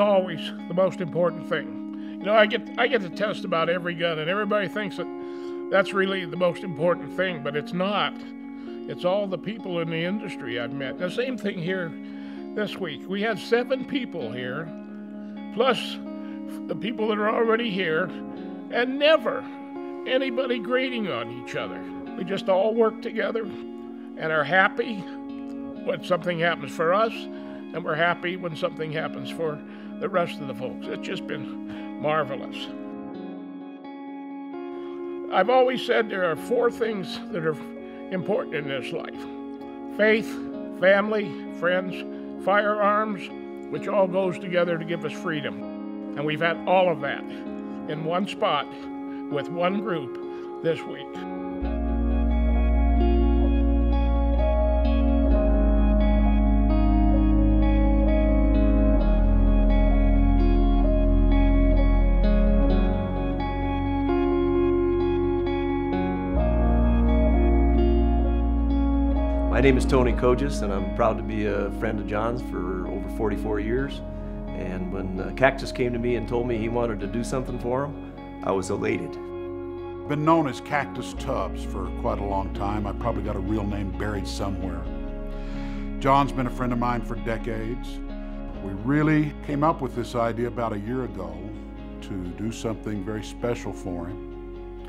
always the most important thing. You know, I get I get to test about every gun, and everybody thinks that that's really the most important thing, but it's not. It's all the people in the industry I've met. The same thing here this week. We had seven people here, plus the people that are already here, and never anybody grading on each other. We just all work together and are happy when something happens for us, and we're happy when something happens for the rest of the folks. It's just been marvelous. I've always said there are four things that are important in this life faith, family, friends, firearms, which all goes together to give us freedom. And we've had all of that in one spot with one group this week. My name is Tony Kojis, and I'm proud to be a friend of John's for over 44 years. And when uh, Cactus came to me and told me he wanted to do something for him, I was elated. Been known as Cactus Tubbs for quite a long time. I probably got a real name buried somewhere. John's been a friend of mine for decades. We really came up with this idea about a year ago to do something very special for him,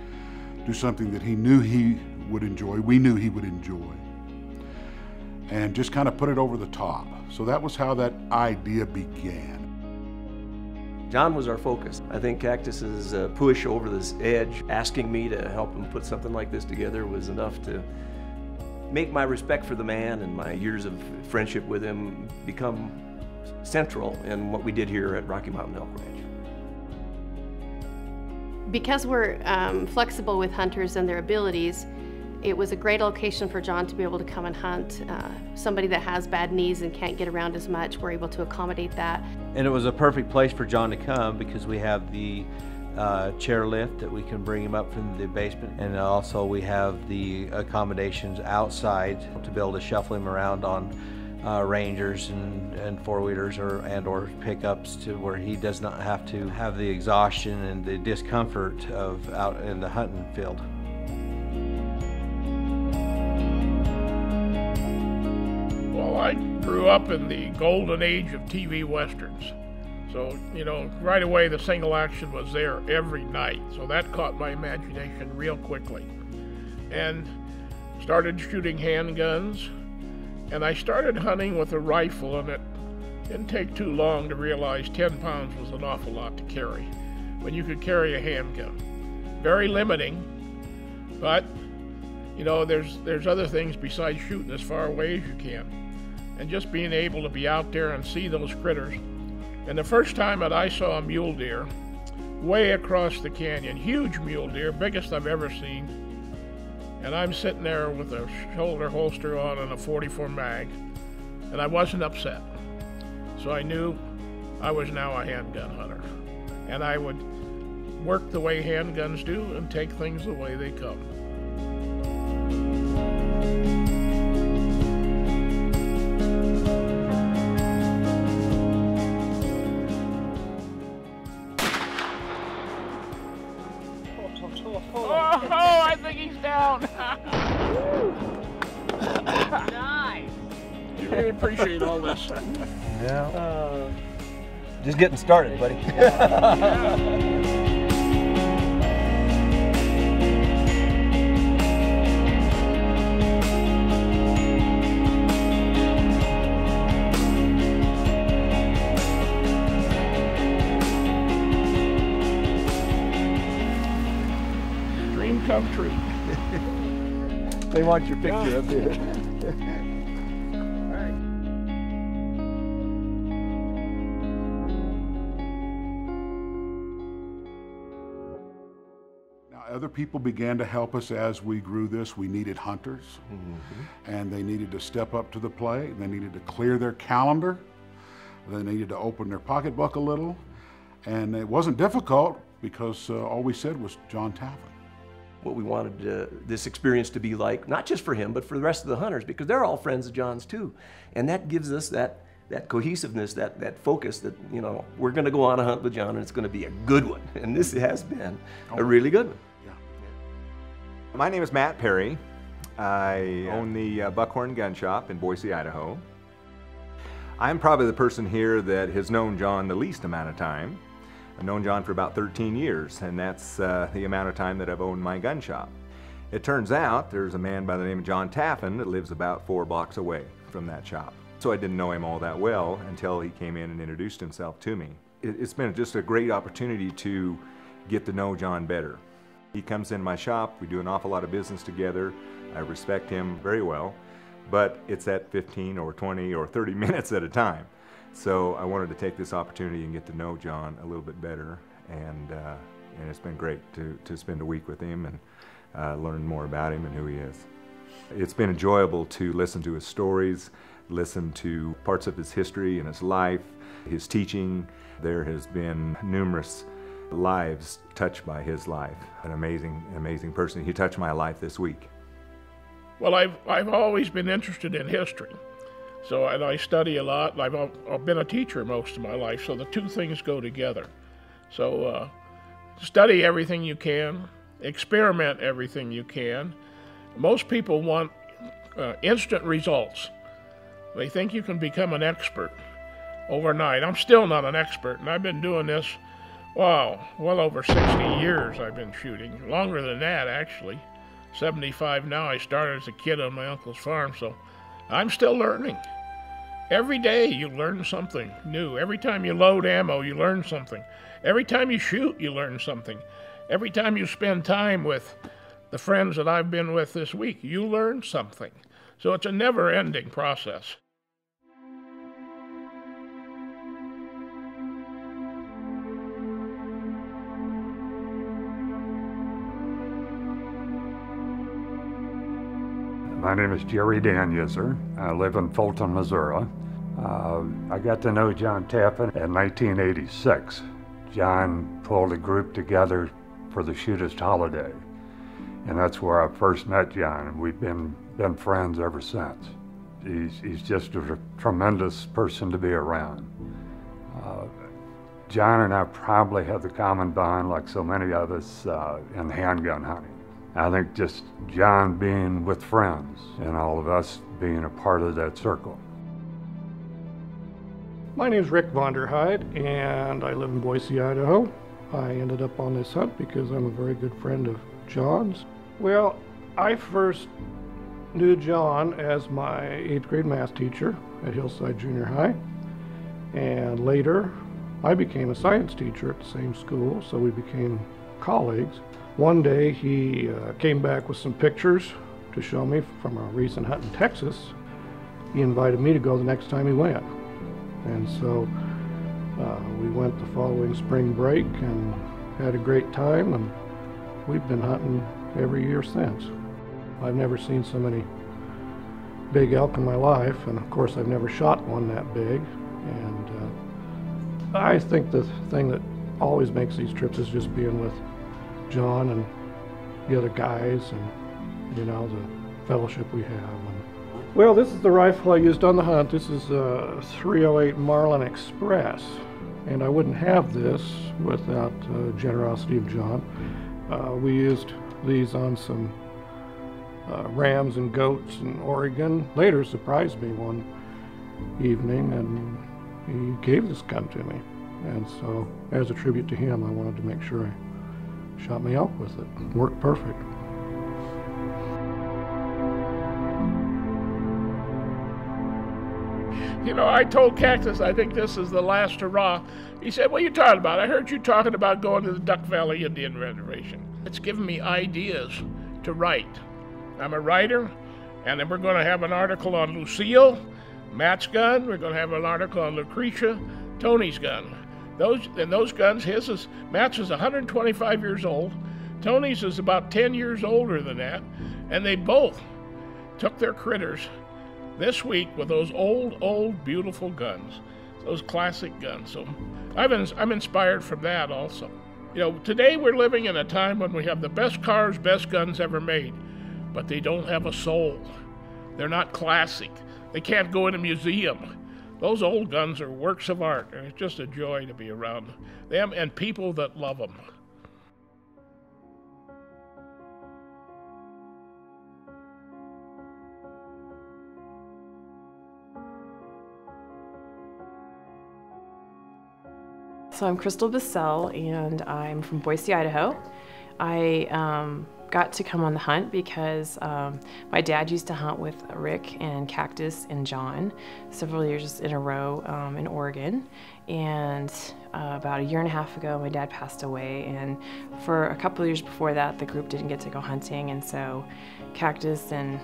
do something that he knew he would enjoy, we knew he would enjoy and just kind of put it over the top. So that was how that idea began. John was our focus. I think Cactus's uh, push over this edge, asking me to help him put something like this together was enough to make my respect for the man and my years of friendship with him become central in what we did here at Rocky Mountain Elk Ranch. Because we're um, flexible with hunters and their abilities, it was a great location for John to be able to come and hunt. Uh, somebody that has bad knees and can't get around as much, we're able to accommodate that. And it was a perfect place for John to come because we have the uh, chair lift that we can bring him up from the basement. And also we have the accommodations outside to be able to shuffle him around on uh, Rangers and, and four-wheelers or and or pickups to where he does not have to have the exhaustion and the discomfort of out in the hunting field. Grew up in the golden age of TV westerns. So, you know, right away the single action was there every night. So that caught my imagination real quickly. And started shooting handguns. And I started hunting with a rifle, and it didn't take too long to realize 10 pounds was an awful lot to carry when you could carry a handgun. Very limiting, but you know, there's there's other things besides shooting as far away as you can and just being able to be out there and see those critters. And the first time that I saw a mule deer, way across the canyon, huge mule deer, biggest I've ever seen, and I'm sitting there with a shoulder holster on and a 44 mag, and I wasn't upset. So I knew I was now a handgun hunter, and I would work the way handguns do and take things the way they come. Appreciate all this. Yeah. Uh, Just getting started, buddy. Dream come true. they want your picture up here. other people began to help us as we grew this. We needed hunters, and they needed to step up to the plate. They needed to clear their calendar. They needed to open their pocketbook a little. And it wasn't difficult because uh, all we said was John Taffin. What we wanted uh, this experience to be like, not just for him, but for the rest of the hunters, because they're all friends of John's too. And that gives us that that cohesiveness, that, that focus that, you know, we're going to go on a hunt with John and it's going to be a good one. And this has been a really good one. My name is Matt Perry. I own the uh, Buckhorn Gun Shop in Boise, Idaho. I'm probably the person here that has known John the least amount of time. I've known John for about 13 years, and that's uh, the amount of time that I've owned my gun shop. It turns out there's a man by the name of John Taffin that lives about four blocks away from that shop. So I didn't know him all that well until he came in and introduced himself to me. It's been just a great opportunity to get to know John better. He comes in my shop, we do an awful lot of business together. I respect him very well, but it's at 15 or 20 or 30 minutes at a time. So I wanted to take this opportunity and get to know John a little bit better, and, uh, and it's been great to, to spend a week with him and uh, learn more about him and who he is. It's been enjoyable to listen to his stories, listen to parts of his history and his life, his teaching. There has been numerous lives touched by his life. An amazing, amazing person. He touched my life this week. Well, I've, I've always been interested in history. So, and I study a lot. I've, I've been a teacher most of my life, so the two things go together. So, uh, study everything you can, experiment everything you can. Most people want uh, instant results. They think you can become an expert overnight. I'm still not an expert, and I've been doing this, wow, well over 60 years I've been shooting. Longer than that, actually. 75 now. I started as a kid on my uncle's farm, so I'm still learning. Every day you learn something new. Every time you load ammo, you learn something. Every time you shoot, you learn something. Every time you spend time with the friends that I've been with this week, you learn something. So it's a never ending process. My name is Jerry Danuser. I live in Fulton, Missouri. Uh, I got to know John Taffin in 1986. John pulled a group together for the Shootist Holiday, and that's where I first met John, and we've been, been friends ever since. He's, he's just a tremendous person to be around. Uh, John and I probably have the common bond, like so many of us, uh, in handgun hunting. I think just John being with friends and all of us being a part of that circle. My name is Rick Vonderheide, and I live in Boise, Idaho. I ended up on this hunt because I'm a very good friend of John's. Well, I first knew John as my eighth grade math teacher at Hillside Junior High, and later I became a science teacher at the same school, so we became colleagues. One day he uh, came back with some pictures to show me from a recent hunt in Texas. He invited me to go the next time he went. And so uh, we went the following spring break and had a great time, and we've been hunting every year since. I've never seen so many big elk in my life, and of course, I've never shot one that big. And uh, I think the thing that always makes these trips is just being with John and the other guys and, you know, the fellowship we have. Well, this is the rifle I used on the hunt. This is a 308 Marlin Express. And I wouldn't have this without uh, generosity of John. Uh, we used these on some uh, rams and goats in Oregon. Later surprised me one evening and he gave this gun to me. And so, as a tribute to him, I wanted to make sure I shot me elk with it. Worked perfect. You know, I told Cactus I think this is the last hurrah. He said, What are you talking about? I heard you talking about going to the Duck Valley Indian Reservation. It's given me ideas to write. I'm a writer, and then we're going to have an article on Lucille, Matt's gun. We're going to have an article on Lucretia, Tony's gun. Those and those guns, his is Matt's is 125 years old. Tony's is about 10 years older than that, and they both took their critters this week with those old, old, beautiful guns, those classic guns. So I've I'm inspired from that also. You know, today we're living in a time when we have the best cars, best guns ever made, but they don't have a soul. They're not classic. They can't go in a museum. Those old guns are works of art, and it's just a joy to be around them and people that love them. So I'm Crystal Bissell, and I'm from Boise, Idaho. I um, got to come on the hunt because um, my dad used to hunt with Rick and Cactus and John several years in a row um, in Oregon. And uh, about a year and a half ago, my dad passed away. And for a couple years before that, the group didn't get to go hunting. And so Cactus and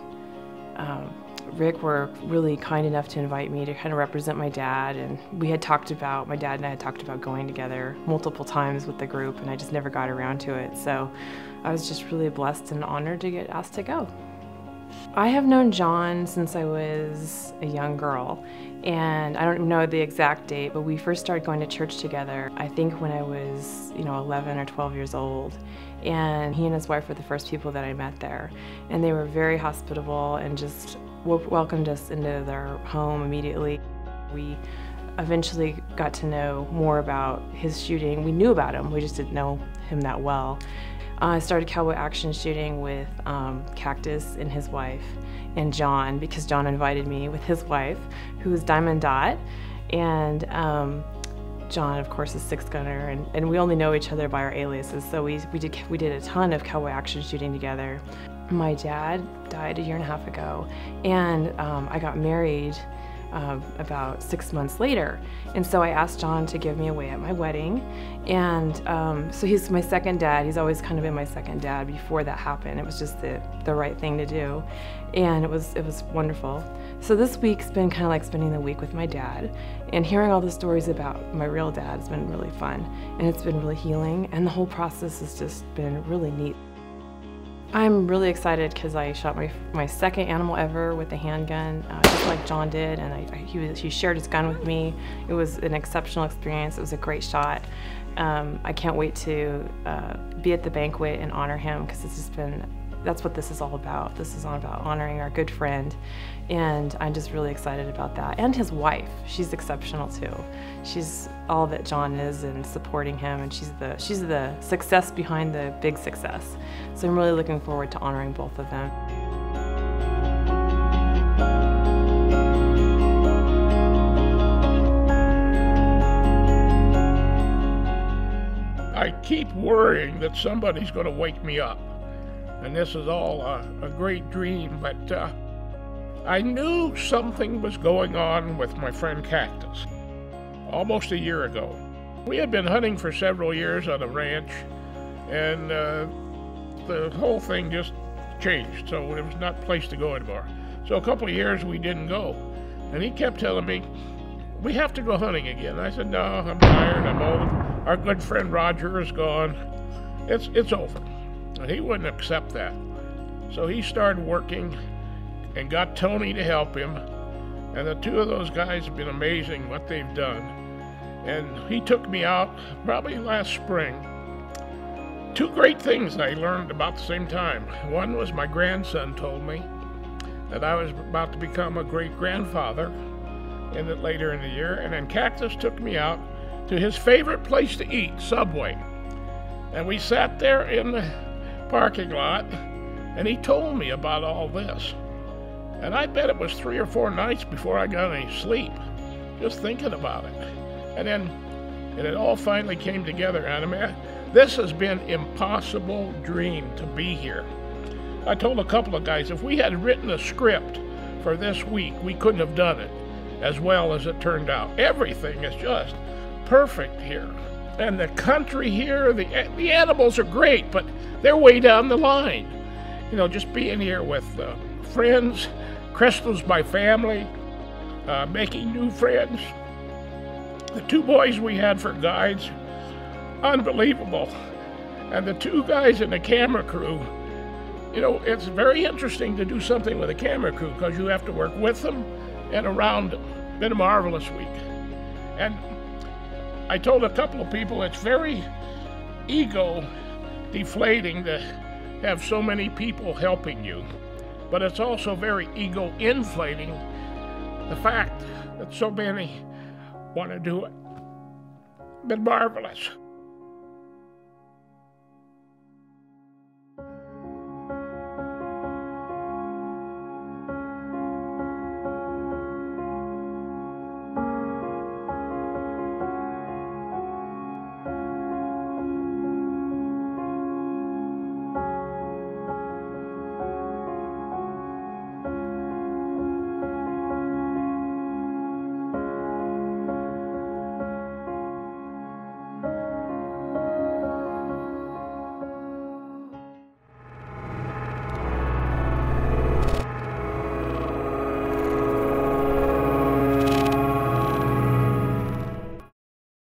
um, Rick were really kind enough to invite me to kind of represent my dad, and we had talked about, my dad and I had talked about going together multiple times with the group, and I just never got around to it. So I was just really blessed and honored to get asked to go. I have known John since I was a young girl, and I don't know the exact date, but we first started going to church together, I think when I was, you know, 11 or 12 years old. And he and his wife were the first people that I met there. And they were very hospitable and just welcomed us into their home immediately. We eventually got to know more about his shooting. We knew about him, we just didn't know him that well. I started cowboy action shooting with um, Cactus and his wife and John because John invited me with his wife, who is Diamond Dot. And um, John, of course, is six gunner, and, and we only know each other by our aliases. So we, we did we did a ton of cowboy action shooting together. My dad died a year and a half ago, and um, I got married uh, about six months later. And so I asked John to give me away at my wedding. And um, so he's my second dad. He's always kind of been my second dad before that happened. It was just the, the right thing to do. And it was, it was wonderful. So this week's been kind of like spending the week with my dad. And hearing all the stories about my real dad has been really fun. And it's been really healing. And the whole process has just been really neat. I'm really excited because I shot my, my second animal ever with a handgun, uh, just like John did, and I, I, he, was, he shared his gun with me. It was an exceptional experience. It was a great shot. Um, I can't wait to uh, be at the banquet and honor him because it's just been that's what this is all about. This is all about honoring our good friend. And I'm just really excited about that. And his wife, she's exceptional too. She's all that John is and supporting him and she's the she's the success behind the big success. So I'm really looking forward to honoring both of them. I keep worrying that somebody's going to wake me up and this is all a, a great dream, but uh, I knew something was going on with my friend Cactus almost a year ago. We had been hunting for several years on a ranch, and uh, the whole thing just changed, so there was not place to go anymore. So a couple of years we didn't go, and he kept telling me, we have to go hunting again. I said, no, I'm tired, I'm old. Our good friend Roger is gone. It's, it's over. He wouldn't accept that. So he started working and got Tony to help him. And the two of those guys have been amazing what they've done. And he took me out probably last spring. Two great things I learned about the same time. One was my grandson told me that I was about to become a great grandfather in it later in the year. And then Cactus took me out to his favorite place to eat, Subway. And we sat there in the parking lot, and he told me about all this. And I bet it was three or four nights before I got any sleep, just thinking about it. And then and it all finally came together. And I mean, this has been impossible dream to be here. I told a couple of guys if we had written a script for this week, we couldn't have done it as well as it turned out. Everything is just perfect here and the country here, the, the animals are great, but they're way down the line. You know, just being here with uh, friends, Crystal's my family, uh, making new friends. The two boys we had for guides, unbelievable. And the two guys in the camera crew, you know, it's very interesting to do something with a camera crew because you have to work with them and around them. Been a marvelous week. And I told a couple of people it's very ego deflating to have so many people helping you, but it's also very ego inflating the fact that so many want to do it. Been marvelous.